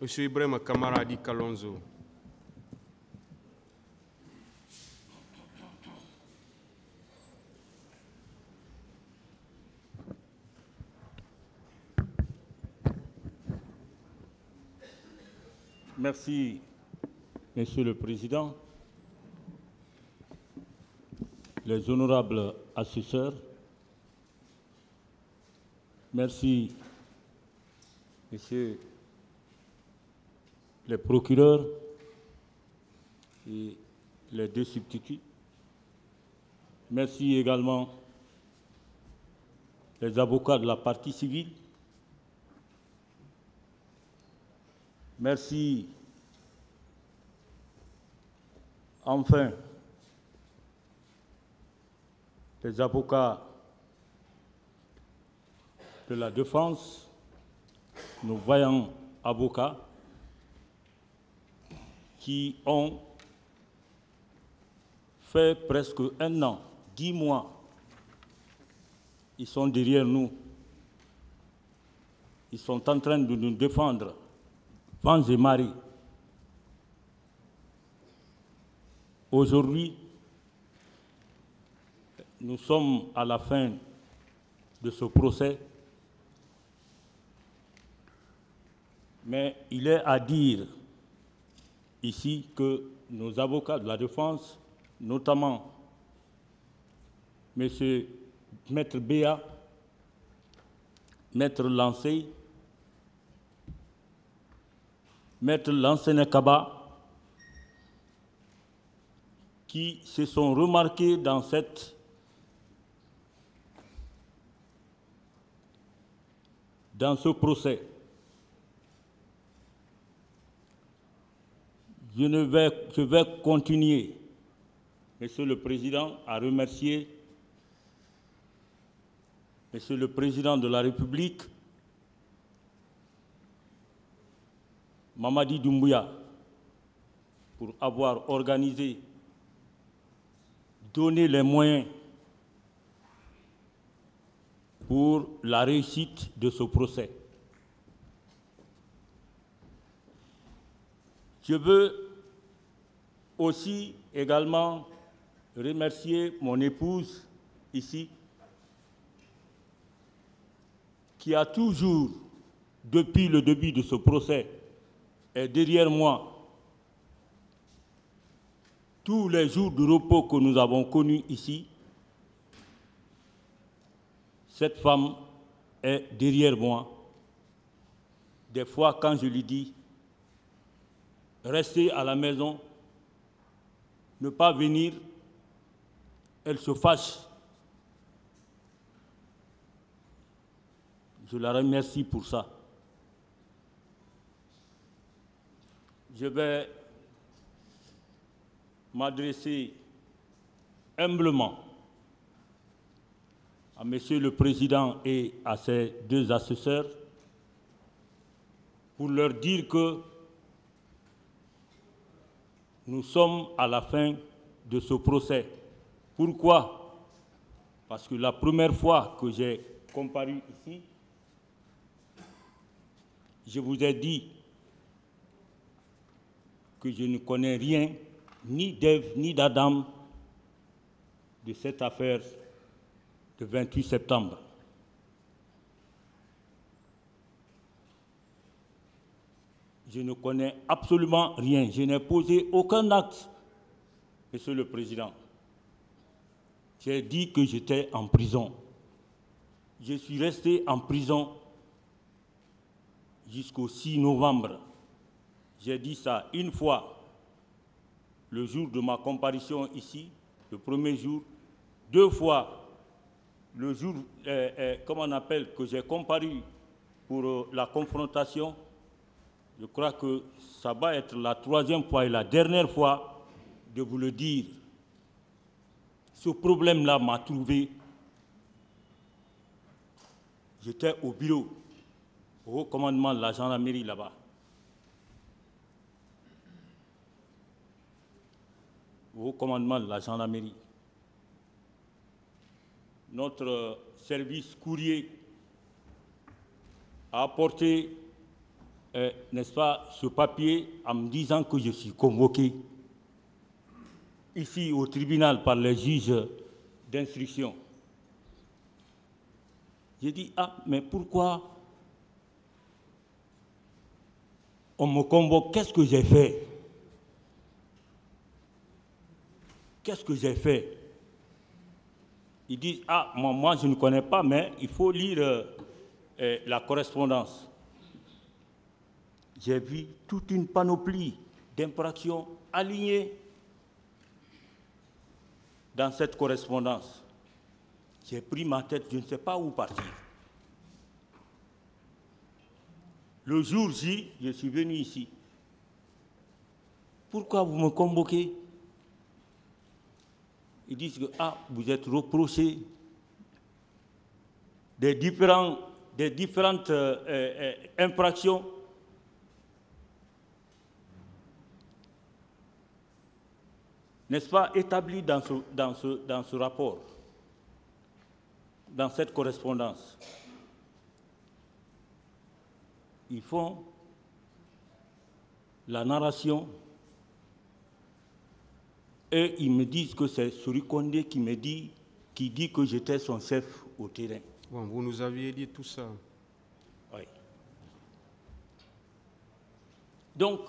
Monsieur Ibrahim Kamaradi Kalonzo. Merci, Monsieur le Président, les honorables assesseurs, merci, Messieurs les procureurs et les deux substituts. Merci également les avocats de la partie civile. Merci enfin les avocats de la défense, nos voyants avocats qui ont fait presque un an, dix mois. Ils sont derrière nous. Ils sont en train de nous défendre, vents et marées. Aujourd'hui, nous sommes à la fin de ce procès, mais il est à dire ici que nos avocats de la défense, notamment M. Maître Béa, Maître Lancé, Maître Lancé Kaba, qui se sont remarqués dans cette dans ce procès. Je, vais, vais continuer, Monsieur le Président, à remercier Monsieur le Président de la République, Mamadi Doumbouya, pour avoir organisé, donné les moyens pour la réussite de ce procès. Je veux aussi également remercier mon épouse ici, qui a toujours, depuis le début de ce procès, est derrière moi. Tous les jours de repos que nous avons connus ici, cette femme est derrière moi. Des fois, quand je lui dis, rester à la maison, ne pas venir, elle se fâche. Je la remercie pour ça. Je vais m'adresser humblement à Monsieur le Président et à ses deux assesseurs pour leur dire que nous sommes à la fin de ce procès. Pourquoi? Parce que la première fois que j'ai comparu ici, je vous ai dit que je ne connais rien, ni d'Ève, ni d'Adam, de cette affaire de 28 septembre. Je ne connais absolument rien. Je n'ai posé aucun acte, Monsieur le Président. J'ai dit que j'étais en prison. Je suis resté en prison jusqu'au 6 novembre. J'ai dit ça une fois, le jour de ma comparution ici, le premier jour, deux fois, le jour, euh, euh, comment on appelle, que j'ai comparu pour euh, la confrontation je crois que ça va être la troisième fois et la dernière fois de vous le dire. Ce problème-là m'a trouvé. J'étais au bureau, au commandement de la gendarmerie là-bas. Au commandement de la gendarmerie. Notre service courrier a apporté euh, n'est-ce pas, ce papier en me disant que je suis convoqué ici au tribunal par les juges d'instruction. J'ai dit, ah, mais pourquoi on me convoque? Qu'est-ce que j'ai fait? Qu'est-ce que j'ai fait? Ils disent, ah, moi, je ne connais pas, mais il faut lire euh, euh, la correspondance. J'ai vu toute une panoplie d'infractions alignées dans cette correspondance. J'ai pris ma tête, je ne sais pas où partir. Le jour J, je suis venu ici. Pourquoi vous me convoquez? Ils disent que ah, vous êtes reproché des, des différentes euh, euh, infractions. N'est-ce pas établies dans ce, dans ce, dans ce rapport, dans cette correspondance Ils font la narration et ils me disent que c'est Suri Kondé qui me dit, qui dit que j'étais son chef au terrain. Bon, vous nous aviez dit tout ça. Oui. Donc,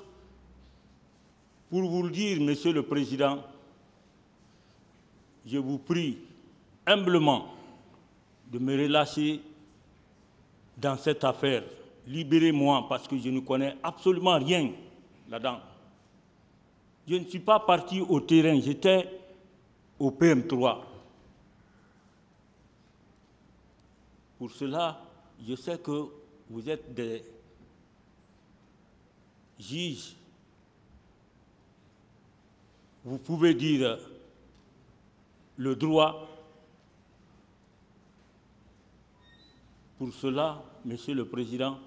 pour vous le dire, Monsieur le Président, je vous prie humblement de me relâcher dans cette affaire. Libérez-moi parce que je ne connais absolument rien là-dedans. Je ne suis pas parti au terrain, j'étais au PM3. Pour cela, je sais que vous êtes des juges. Vous pouvez dire le droit. Pour cela, Monsieur le Président,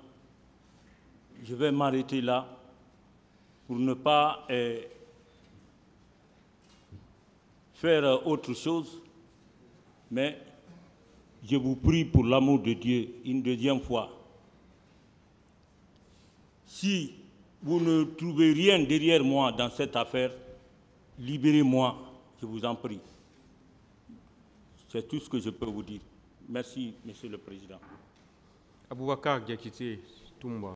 je vais m'arrêter là pour ne pas eh, faire autre chose, mais je vous prie pour l'amour de Dieu une deuxième fois. Si vous ne trouvez rien derrière moi dans cette affaire, libérez-moi, je vous en prie. C'est tout ce que je peux vous dire. Merci, Monsieur le Président. Diakité Toumba.